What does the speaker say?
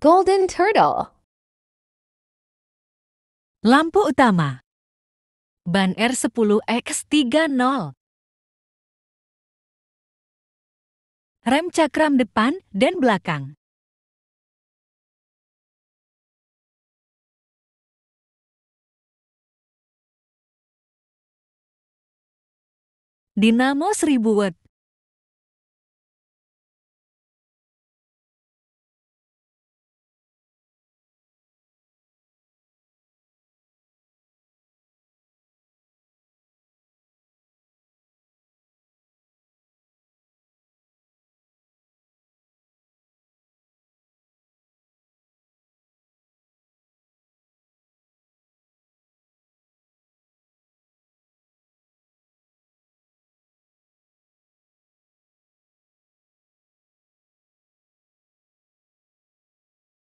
Golden Turtle. Lampu utama. Ban R10X30. Rem cakram depan dan belakang. Dinamo 1000 watt.